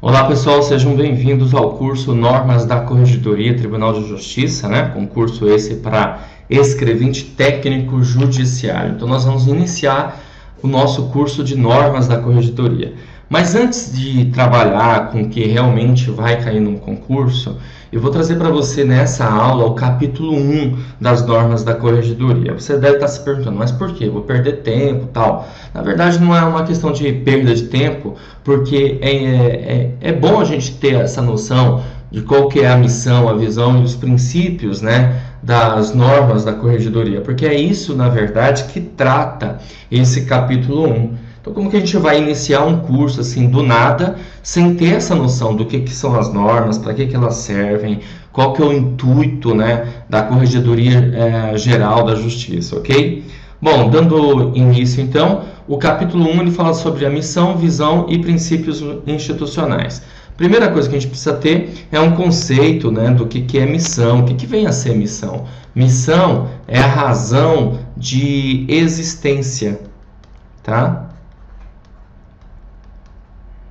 Olá pessoal, sejam bem-vindos ao curso Normas da Corregedoria Tribunal de Justiça, né? Concurso esse para escrevente técnico judiciário. Então nós vamos iniciar o nosso curso de Normas da Corregedoria. Mas antes de trabalhar com o que realmente vai cair no concurso, eu vou trazer para você nessa aula o capítulo 1 das normas da corregedoria. Você deve estar se perguntando, mas por quê? Vou perder tempo tal. Na verdade, não é uma questão de perda de tempo, porque é, é, é bom a gente ter essa noção de qual que é a missão, a visão e os princípios né, das normas da corregedoria, porque é isso, na verdade, que trata esse capítulo 1. Então, como que a gente vai iniciar um curso assim do nada, sem ter essa noção do que, que são as normas, para que, que elas servem, qual que é o intuito né, da Corregedoria é, Geral da Justiça, ok? Bom, dando início então, o capítulo 1 ele fala sobre a missão, visão e princípios institucionais. Primeira coisa que a gente precisa ter é um conceito né, do que, que é missão, o que, que vem a ser missão. Missão é a razão de existência, tá?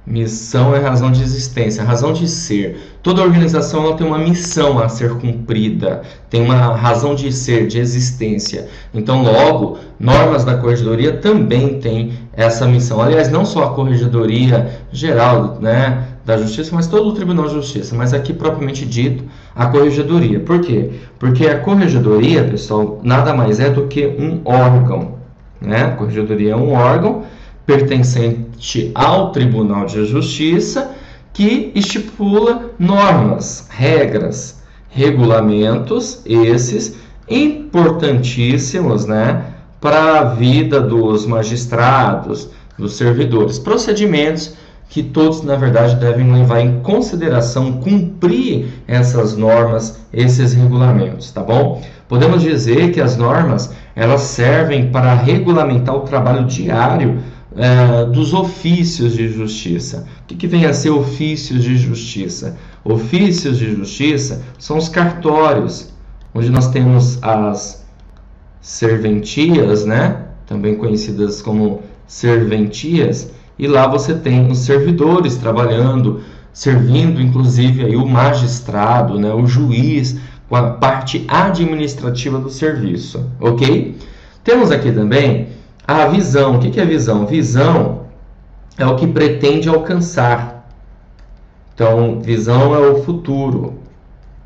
Missão é razão de existência, razão de ser. Toda organização ela tem uma missão a ser cumprida, tem uma razão de ser, de existência. Então, logo, normas da corregedoria também têm essa missão. Aliás, não só a corregedoria geral né, da justiça, mas todo o Tribunal de Justiça. Mas aqui, propriamente dito, a corregedoria. Por quê? Porque a corregedoria, pessoal, nada mais é do que um órgão. Né? A corregedoria é um órgão pertencente ao Tribunal de Justiça que estipula normas, regras, regulamentos, esses importantíssimos, né, para a vida dos magistrados, dos servidores, procedimentos que todos, na verdade, devem levar em consideração cumprir essas normas, esses regulamentos, tá bom? Podemos dizer que as normas, elas servem para regulamentar o trabalho diário é, dos ofícios de justiça. O que, que vem a ser ofícios de justiça? Ofícios de justiça são os cartórios, onde nós temos as serventias, né? também conhecidas como serventias, e lá você tem os servidores trabalhando, servindo inclusive aí o magistrado, né? o juiz, com a parte administrativa do serviço, ok? Temos aqui também a visão, o que é visão? Visão é o que pretende alcançar. Então, visão é o futuro.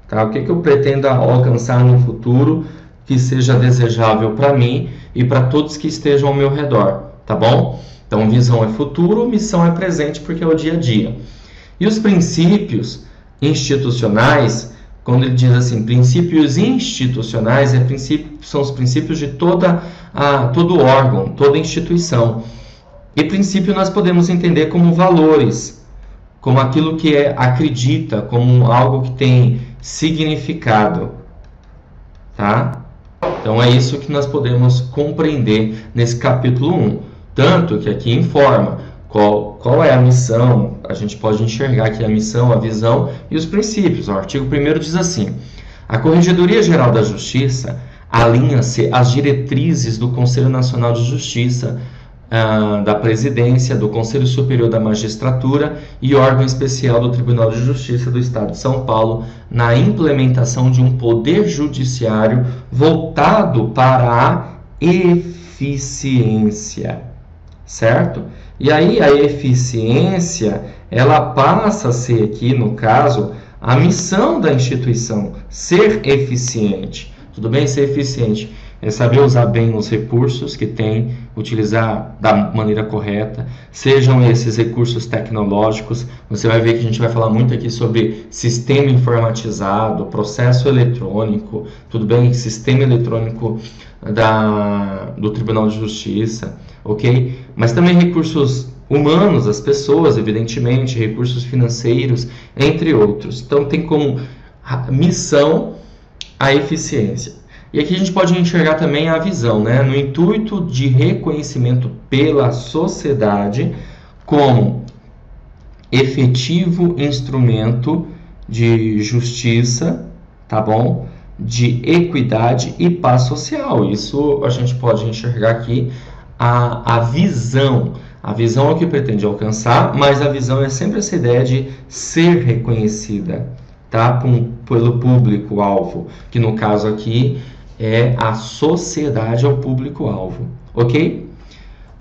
Tá? O que, que eu pretendo alcançar no futuro que seja desejável para mim e para todos que estejam ao meu redor, tá bom? Então, visão é futuro, missão é presente porque é o dia a dia. E os princípios institucionais quando ele diz assim, princípios institucionais, é princípio, são os princípios de toda a, todo órgão, toda instituição. E princípio nós podemos entender como valores, como aquilo que é, acredita, como algo que tem significado. Tá? Então é isso que nós podemos compreender nesse capítulo 1. Tanto que aqui informa qual, qual é a missão? A gente pode enxergar aqui a missão, a visão e os princípios. O artigo 1 diz assim: A Corregedoria Geral da Justiça alinha-se às diretrizes do Conselho Nacional de Justiça, uh, da Presidência, do Conselho Superior da Magistratura e órgão especial do Tribunal de Justiça do Estado de São Paulo na implementação de um poder judiciário voltado para a eficiência. Certo? E aí a eficiência, ela passa a ser aqui, no caso, a missão da instituição, ser eficiente. Tudo bem? Ser eficiente é saber usar bem os recursos que tem, utilizar da maneira correta, sejam esses recursos tecnológicos. Você vai ver que a gente vai falar muito aqui sobre sistema informatizado, processo eletrônico, tudo bem? Sistema eletrônico da, do Tribunal de Justiça, ok? Mas também recursos humanos, as pessoas, evidentemente, recursos financeiros, entre outros. Então, tem como missão a eficiência. E aqui a gente pode enxergar também a visão, né? no intuito de reconhecimento pela sociedade como efetivo instrumento de justiça, tá bom? De equidade e paz social. Isso a gente pode enxergar aqui a, a visão, A visão é o que pretende alcançar, mas a visão é sempre essa ideia de ser reconhecida, tá? pelo público-alvo, que no caso aqui é a sociedade ao público-alvo, ok?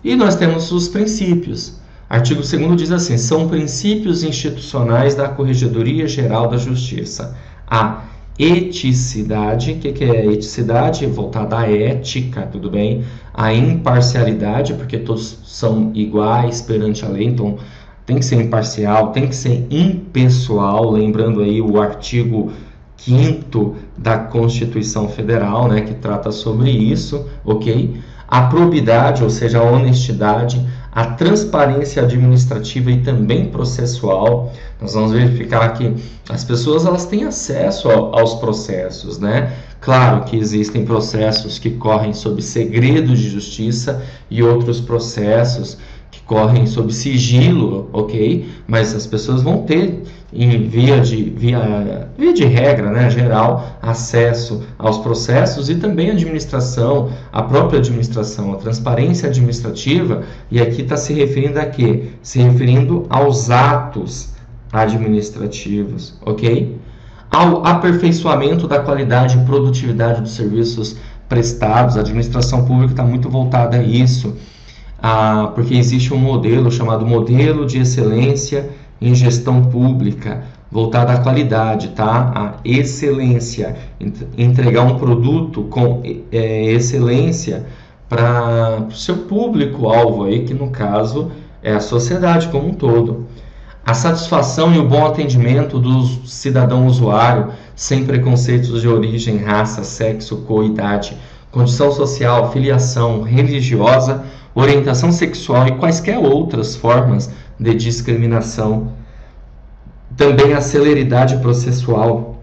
E nós temos os princípios. Artigo 2 diz assim: são princípios institucionais da Corregedoria Geral da Justiça. A eticidade, o que, que é eticidade? Voltada à ética, tudo bem? A imparcialidade, porque todos são iguais perante a lei, então tem que ser imparcial, tem que ser impessoal, lembrando aí o artigo 5 da Constituição Federal, né, que trata sobre isso, ok? A probidade, ou seja, a honestidade, a transparência administrativa e também processual. Nós vamos verificar que as pessoas elas têm acesso aos processos, né? Claro que existem processos que correm sob segredo de justiça e outros processos correm sob sigilo, ok? Mas as pessoas vão ter, em via de, via, via de regra né, geral, acesso aos processos e também a administração, a própria administração, a transparência administrativa, e aqui está se referindo a quê? Se referindo aos atos administrativos, ok? Ao aperfeiçoamento da qualidade e produtividade dos serviços prestados, a administração pública está muito voltada a isso ah, porque existe um modelo chamado modelo de excelência em gestão pública, voltado à qualidade, tá? A excelência, entregar um produto com é, excelência para o seu público-alvo aí, que no caso é a sociedade como um todo. A satisfação e o bom atendimento do cidadão usuário, sem preconceitos de origem, raça, sexo, cor, idade, condição social, filiação religiosa orientação sexual e quaisquer outras formas de discriminação. Também a celeridade processual,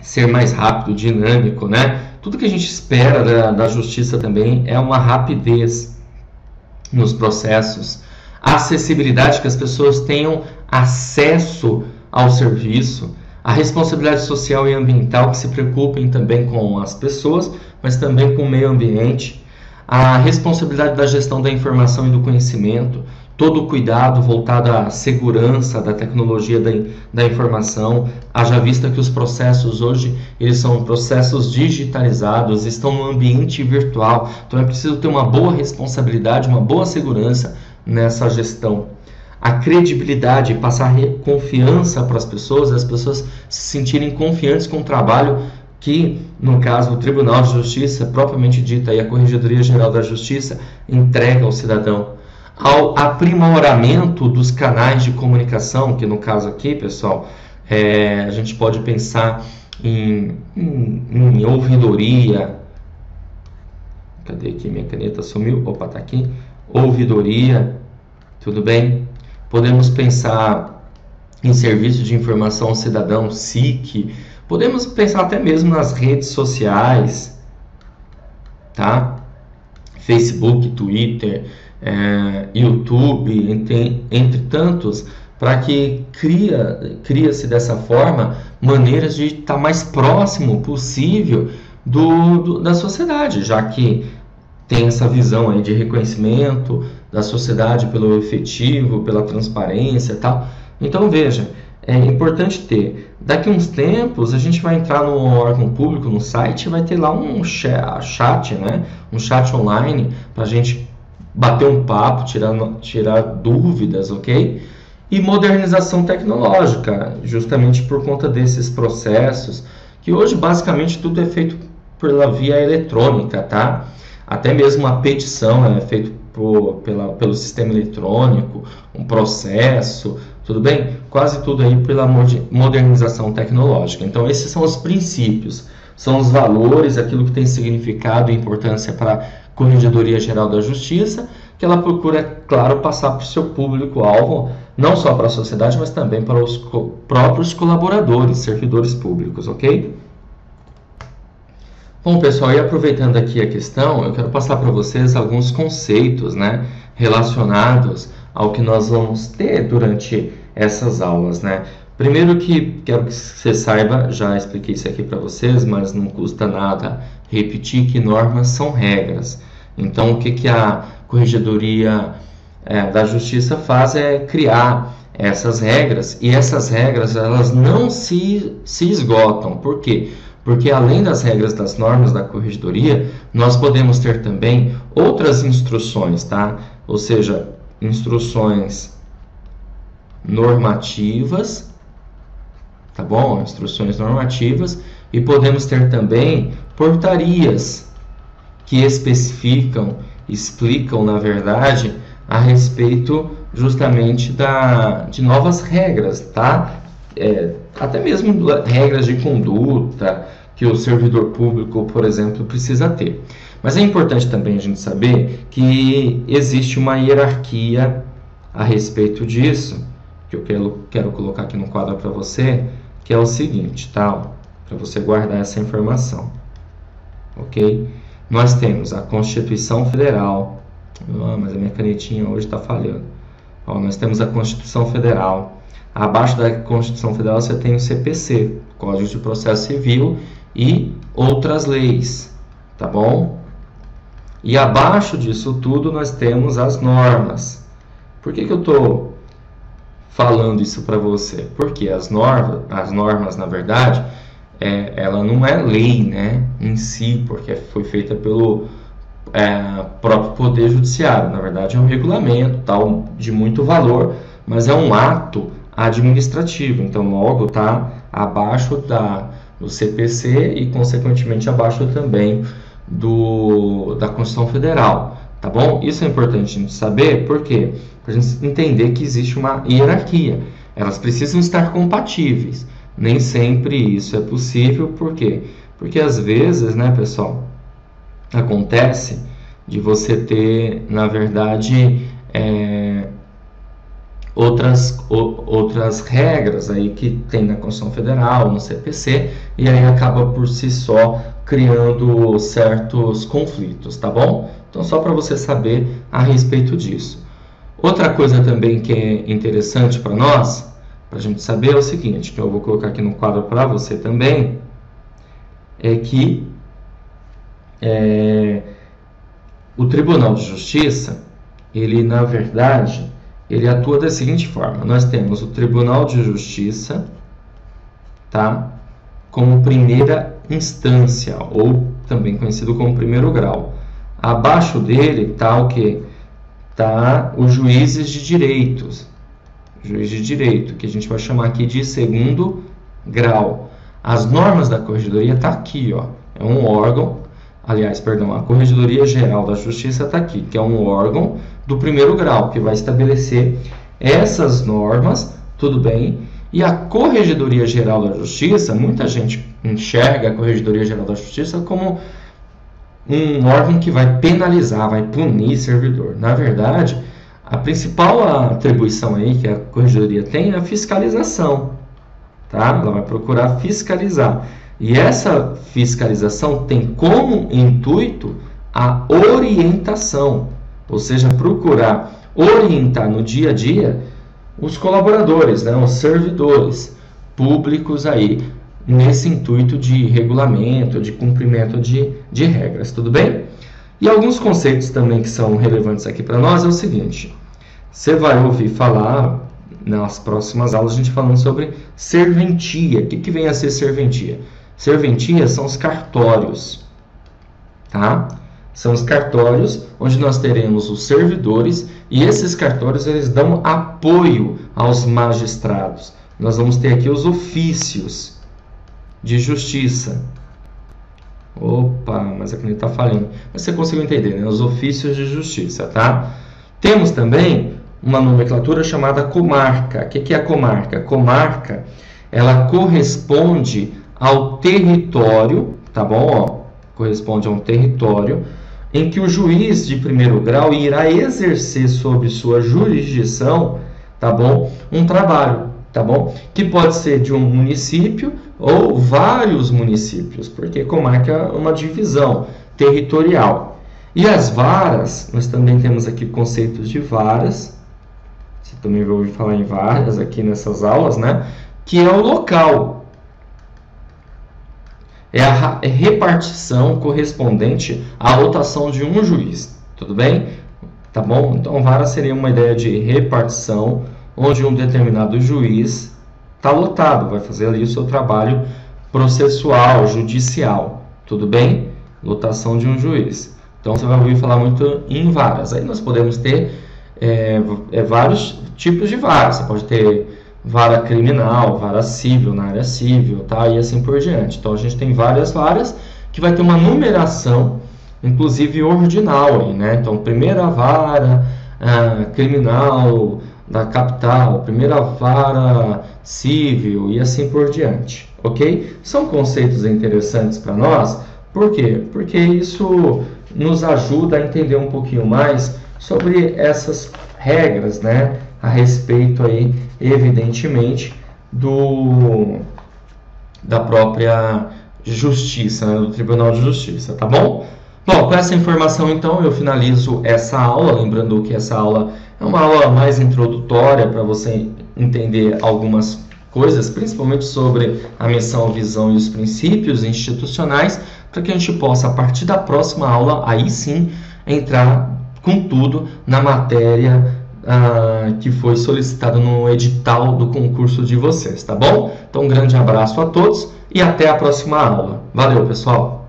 ser mais rápido, dinâmico, né? Tudo que a gente espera da, da justiça também é uma rapidez nos processos, a acessibilidade, que as pessoas tenham acesso ao serviço, a responsabilidade social e ambiental, que se preocupem também com as pessoas, mas também com o meio ambiente, a responsabilidade da gestão da informação e do conhecimento, todo o cuidado voltado à segurança da tecnologia da, da informação, haja vista que os processos hoje eles são processos digitalizados, estão no ambiente virtual, então é preciso ter uma boa responsabilidade, uma boa segurança nessa gestão. A credibilidade, passar confiança para as pessoas, as pessoas se sentirem confiantes com o trabalho que, no caso, o Tribunal de Justiça, propriamente dita, e a Corregedoria Geral da Justiça, entrega ao cidadão. Ao aprimoramento dos canais de comunicação, que no caso aqui, pessoal, é, a gente pode pensar em, em, em, ouvidoria. Cadê aqui? Minha caneta sumiu. Opa, tá aqui. Ouvidoria, tudo bem? Podemos pensar em serviço de informação cidadão, SIC, Podemos pensar até mesmo nas redes sociais, tá? Facebook, Twitter, é, YouTube, entre, entre tantos, para que cria, cria-se dessa forma maneiras de estar tá mais próximo possível do, do, da sociedade, já que tem essa visão aí de reconhecimento da sociedade pelo efetivo, pela transparência e tal. Então veja, é importante ter. Daqui uns tempos a gente vai entrar no órgão público, no site, vai ter lá um chat, né? Um chat online para a gente bater um papo, tirar, tirar dúvidas, ok? E modernização tecnológica, justamente por conta desses processos, que hoje basicamente tudo é feito pela via eletrônica, tá? Até mesmo a petição é feita por, pela, pelo sistema eletrônico, um processo, tudo bem? Quase tudo aí pela modernização tecnológica. Então, esses são os princípios, são os valores, aquilo que tem significado e importância para Corregedoria Geral da Justiça, que ela procura, claro, passar para o seu público-alvo, não só para a sociedade, mas também para os co próprios colaboradores, servidores públicos, ok? Bom, pessoal, e aproveitando aqui a questão, eu quero passar para vocês alguns conceitos né, relacionados ao que nós vamos ter durante essas aulas, né? Primeiro que quero que você saiba, já expliquei isso aqui para vocês, mas não custa nada repetir que normas são regras. Então, o que, que a corregedoria é, da Justiça faz é criar essas regras e essas regras elas não se, se esgotam. Por quê? Porque além das regras das normas da corregedoria, nós podemos ter também outras instruções, tá? Ou seja, instruções normativas, tá bom? Instruções normativas e podemos ter também portarias que especificam, explicam, na verdade, a respeito justamente da, de novas regras, tá? É, até mesmo regras de conduta que o servidor público, por exemplo, precisa ter. Mas é importante também a gente saber que existe uma hierarquia a respeito disso, que eu quero, quero colocar aqui no quadro para você, que é o seguinte, tá? Para você guardar essa informação, ok? Nós temos a Constituição Federal, ah, mas a minha canetinha hoje está falhando. Ó, nós temos a Constituição Federal. Abaixo da Constituição Federal você tem o CPC, Código de Processo Civil e outras leis, tá bom? E abaixo disso tudo nós temos as normas. Por que, que eu estou falando isso para você? Porque as normas, as normas na verdade, é, ela não é lei, né, em si, porque foi feita pelo é, próprio Poder Judiciário. Na verdade, é um regulamento tal de muito valor, mas é um ato administrativo. Então, logo está abaixo da, do CPC e, consequentemente, abaixo também do, da Constituição Federal. Tá bom? Isso é importante a gente saber, por quê? Para a gente entender que existe uma hierarquia. Elas precisam estar compatíveis. Nem sempre isso é possível, por quê? Porque às vezes, né, pessoal, acontece de você ter, na verdade, é, outras, o, outras regras aí que tem na Constituição Federal, no CPC, e aí acaba por si só criando certos conflitos, tá bom? Então, só para você saber a respeito disso. Outra coisa também que é interessante para nós, para a gente saber, é o seguinte, que eu vou colocar aqui no quadro para você também, é que é, o Tribunal de Justiça, ele na verdade, ele atua da seguinte forma: nós temos o Tribunal de Justiça, tá, como primeira instância ou também conhecido como primeiro grau. Abaixo dele está o que? Tá os juízes de direitos, juiz de direito, que a gente vai chamar aqui de segundo grau. As normas da corregedoria tá aqui, ó. É um órgão aliás, perdão, a Corregedoria Geral da Justiça está aqui, que é um órgão do primeiro grau, que vai estabelecer essas normas, tudo bem, e a Corregedoria Geral da Justiça, muita gente enxerga a Corregedoria Geral da Justiça como um órgão que vai penalizar, vai punir servidor. Na verdade, a principal atribuição aí que a Corregedoria tem é a fiscalização, tá? Ela vai procurar fiscalizar. E essa fiscalização tem como intuito a orientação, ou seja, procurar orientar no dia a dia os colaboradores, né, os servidores públicos aí, nesse intuito de regulamento, de cumprimento de, de regras, tudo bem? E alguns conceitos também que são relevantes aqui para nós é o seguinte: você vai ouvir falar nas próximas aulas a gente falando sobre serventia. O que, que vem a ser serventia? Serventias são os cartórios, tá? São os cartórios onde nós teremos os servidores e esses cartórios eles dão apoio aos magistrados. Nós vamos ter aqui os ofícios de justiça. Opa, mas aqui não está falando. Mas você conseguiu entender, né? Os ofícios de justiça, tá? Temos também uma nomenclatura chamada comarca. O que é a comarca? Comarca, ela corresponde ao território, tá bom? Ó, corresponde a um território em que o juiz de primeiro grau irá exercer sobre sua jurisdição, tá bom? Um trabalho, tá bom? Que pode ser de um município ou vários municípios, porque comarca é uma divisão territorial. E as varas, nós também temos aqui conceitos de varas, você também vai ouvir falar em varas aqui nessas aulas, né? Que é o local é a repartição correspondente à rotação de um juiz. Tudo bem? tá bom? Então, vara seria uma ideia de repartição, onde um determinado juiz está lotado, vai fazer ali o seu trabalho processual, judicial, tudo bem? Lotação de um juiz. Então, você vai ouvir falar muito em varas. Aí nós podemos ter é, é, vários tipos de varas. Você pode ter vara criminal, vara civil na área civil, tá? E assim por diante. Então, a gente tem várias varas que vai ter uma numeração inclusive ordinal aí, né? Então, primeira vara ah, criminal da capital, primeira vara civil e assim por diante, ok? São conceitos interessantes para nós, por quê? Porque isso nos ajuda a entender um pouquinho mais sobre essas regras, né? A respeito aí, evidentemente, do da própria justiça, né? do Tribunal de Justiça, tá bom? Bom, com essa informação então eu finalizo essa aula, lembrando que essa aula é uma aula mais introdutória para você entender algumas coisas, principalmente sobre a missão, visão e os princípios institucionais, para que a gente possa, a partir da próxima aula, aí sim, entrar com tudo na matéria ah, que foi solicitada no edital do concurso de vocês, tá bom? Então, um grande abraço a todos e até a próxima aula. Valeu, pessoal!